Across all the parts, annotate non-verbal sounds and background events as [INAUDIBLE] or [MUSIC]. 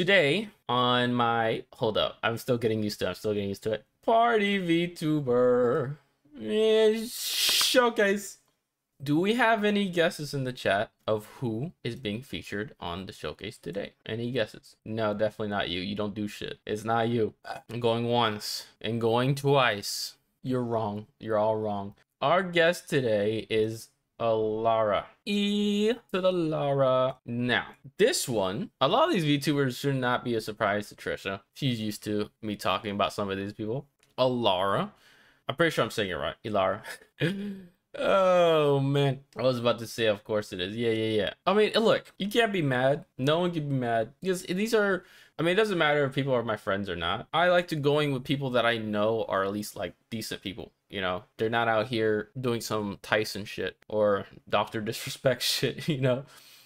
today on my hold up, I'm still getting used to. I'm still getting used to it. Party VTuber showcase. Do we have any guesses in the chat of who is being featured on the showcase today? Any guesses? No, definitely not you. You don't do shit. It's not you. I'm going once and going twice. You're wrong. You're all wrong. Our guest today is Alara. E to the Lara. Now, this one, a lot of these VTubers should not be a surprise to Trisha. She's used to me talking about some of these people. Alara. I'm pretty sure I'm saying it right. Elara. [LAUGHS] oh man. I was about to say, of course it is. Yeah, yeah, yeah. I mean, look, you can't be mad. No one can be mad. Because these are I mean, it doesn't matter if people are my friends or not. I like to going with people that I know are at least like decent people. You know, they're not out here doing some Tyson shit or Doctor [LAUGHS] Disrespect shit. [LAUGHS] You know,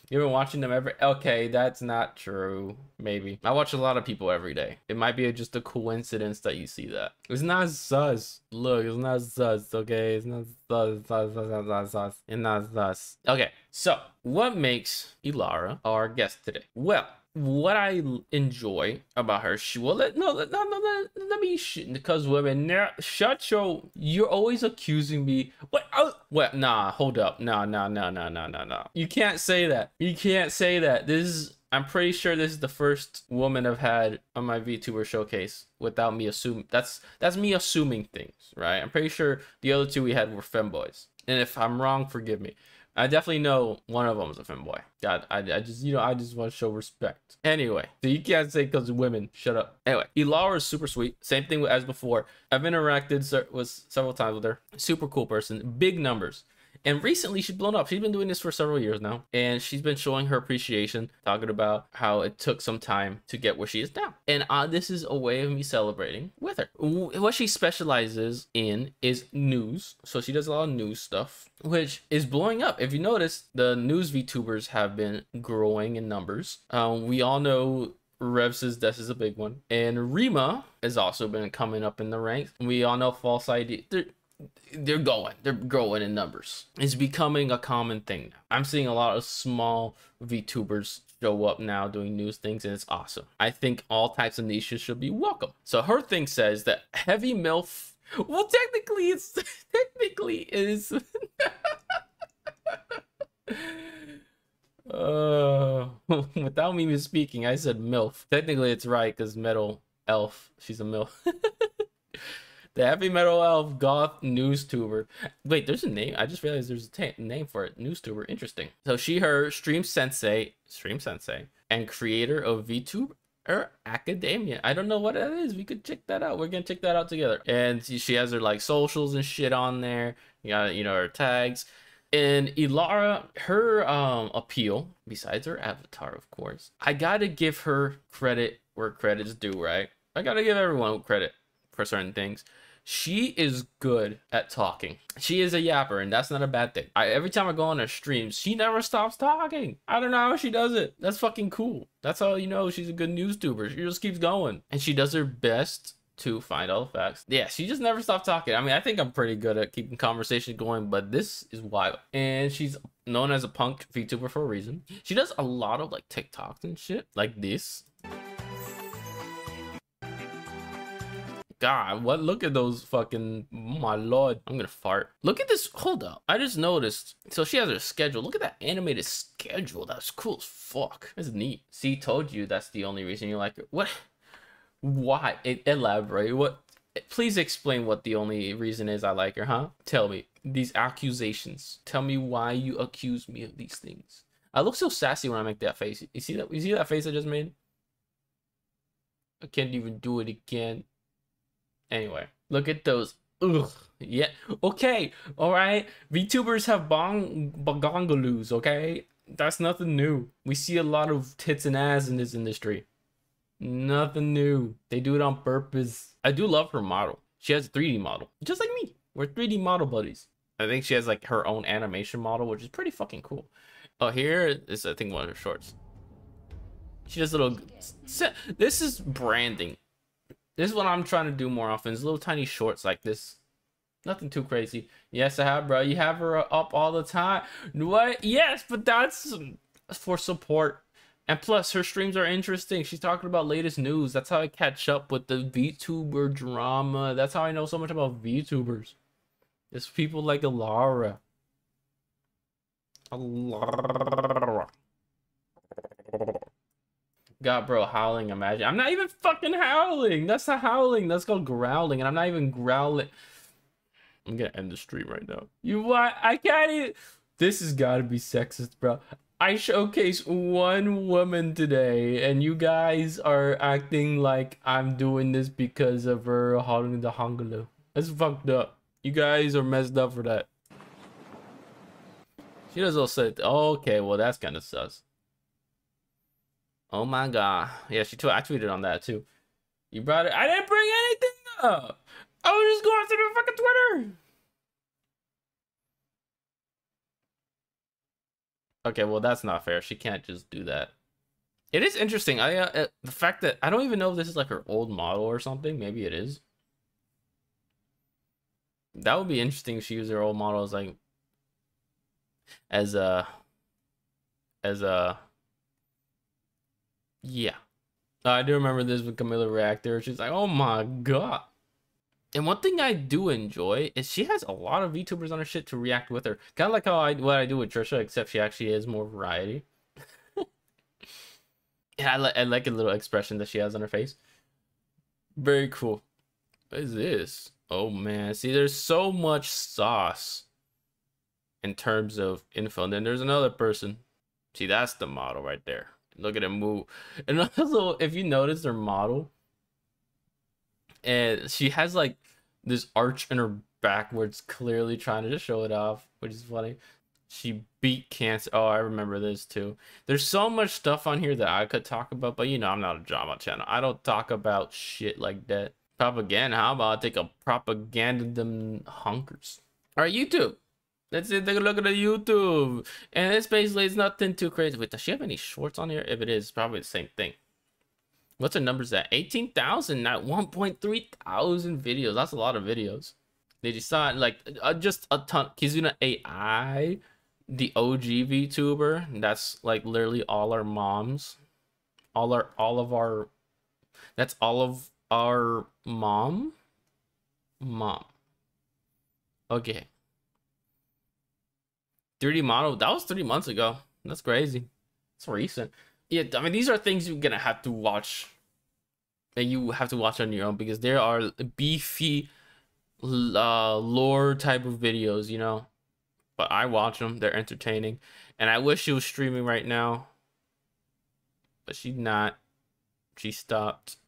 you've been watching them every. Okay, that's not true. Maybe I watch a lot of people every day. It might be just a coincidence that you see that. It's not sus. Look, it's not sus. Okay, it's not sus. sus, sus, sus, sus. It's not sus. Okay, so what makes Elara our guest today? Well what I enjoy about her, she will let no, no, no, no, let me because women. Now, shut your. You're always accusing me. What? Oh, what? Nah, hold up. Nah, nah, nah, nah, nah, nah, nah. You can't say that. You can't say that. This is. I'm pretty sure this is the first woman I've had on my VTuber showcase without me assuming. That's that's me assuming things, right? I'm pretty sure the other two we had were femboys. And if I'm wrong, forgive me. I definitely know one of them is a femboy. God, I, I just, you know, I just want to show respect. Anyway, so you can't say because women. Shut up. Anyway, Elara is super sweet. Same thing as before. I've interacted with several times with her. Super cool person. Big numbers. And recently she's blown up. She's been doing this for several years now. And she's been showing her appreciation, talking about how it took some time to get where she is now. And uh, this is a way of me celebrating with her. What she specializes in is news. So she does a lot of news stuff, which is blowing up. If you notice, the news VTubers have been growing in numbers. Um, we all know Rev Says Desu is a big one. And Rima has also been coming up in the ranks. We all know False ID they're going. They're growing in numbers. It's becoming a common thing now. i'm seeing a lot of small vtubers show up now doing news things and it's awesome. I think all types of niches should be welcome. So her thing says that heavy milf well technically it's [LAUGHS] technically is [LAUGHS] uh [LAUGHS] without me speaking i said milf. Technically it's right because metal elf she's a milf The heavy metal elf goth news tuber. Wait, there's a name. I just realized there's a name for it. News tuber. Interesting. So she, her, stream sensei, stream sensei, and creator of VTuber Academia. I don't know what that is. We could check that out. We're gonna check that out together. And she has her like socials and shit on there. You got you know her tags. And Elara, her um appeal, besides her avatar, of course, I gotta give her credit where credit's due, right? I gotta give everyone credit for certain things she is good at talking. She is a yapper, and that's not a bad thing. I, every time I go on her streams, she never stops talking. I don't know how she does it. That's fucking cool. That's how you know she's a good news tuber. She just keeps going, and she does her best to find all the facts. Yeah, she just never stopped talking. I mean, I think I'm pretty good at keeping conversation going, but this is wild. And she's known as a punk VTuber for a reason. She does a lot of like TikToks and shit like this. God, what? Look at those fucking. My lord, I'm gonna fart. Look at this. Hold up. I just noticed. So she has her schedule. Look at that animated schedule. That's cool as fuck. That's neat. See, told you that's the only reason you like it. What? Why? Elaborate. What? Please explain what the only reason is I like her, huh? Tell me these accusations. Tell me why you accuse me of these things. I look so sassy when I make that face. You see that? You see that face I just made? I can't even do it again. Anyway, look at those. Ugh. Yeah. Okay. All right. VTubers have bong bongaloos. Okay. That's nothing new. We see a lot of tits and ass in this industry. Nothing new. They do it on purpose. I do love her model. She has a 3D model, just like me. We're 3D model buddies. I think she has like her own animation model, which is pretty fucking cool. Oh, here is I think one of her shorts. She does little. This is branding. This is what I'm trying to do more often. Is little tiny shorts like this. Nothing too crazy. Yes, I have, bro. You have her up all the time. What? Yes, but that's for support. And plus, her streams are interesting. She's talking about latest news. That's how I catch up with the VTuber drama. That's how I know so much about VTubers. It's people like Alara. Alara. God, bro, howling. Imagine. I'm not even fucking howling. That's not howling. That's called growling. And I'm not even growling. I'm gonna end the stream right now. You what? I can't even. This has got to be sexist, bro. I showcase one woman today, and you guys are acting like I'm doing this because of her holding the Hangulu. That's fucked up. You guys are messed up for that. She does also say, okay, well, that's kind of sus. Oh my god. Yeah, she. T- I tweeted on that too. You brought it. I didn't bring anything up. I was just going through the fucking Twitter. Okay, well that's not fair. She can't just do that. It is interesting. I uh, uh, the fact that I don't even know if this is like her old model or something. Maybe it is. That would be interesting. If she used her old model as like as a as a yeah. I do remember this with Camilla Reactor. She's like, oh my god. And one thing I do enjoy is she has a lot of VTubers on her shit to react with her. Kind of like how I what I do with Trisha, except she actually has more variety. [LAUGHS] yeah, I, li- I like a little expression that she has on her face. Very cool. What is this? Oh man, see, there's so much sauce in terms of info. And then there's another person. See, that's the model right there. Look at him move. [LAUGHS] And also, if you notice their model, and she has like this arch in her back where it's clearly trying to just show it off, which is funny. She beat cancer. Oh, I remember this too. There's so much stuff on here that I could talk about, but you know, I'm not a drama channel. I don't talk about shit like that. Propaganda. How about I take a propaganda them hunkers? All right, YouTube. Let's take a look at the YouTube. And it's basically it's nothing too crazy. Wait, does she have any shorts on here? If it is, probably the same thing. What's her numbers at? 18,000, not 1.3 thousand videos. That's a lot of videos. They decide like uh, just a ton. Kizuna AI, the OG VTuber. That's like literally all our moms. All our all of our that's all of our mom. Mom. Okay. 3D model. That was three months ago. That's crazy. It's recent. Yeah, I mean these are things you're gonna have to watch. And you have to watch on your own because there are beefy uh, lore type of videos, you know. But I watch them. They're entertaining. And I wish she was streaming right now. But she's not. She stopped.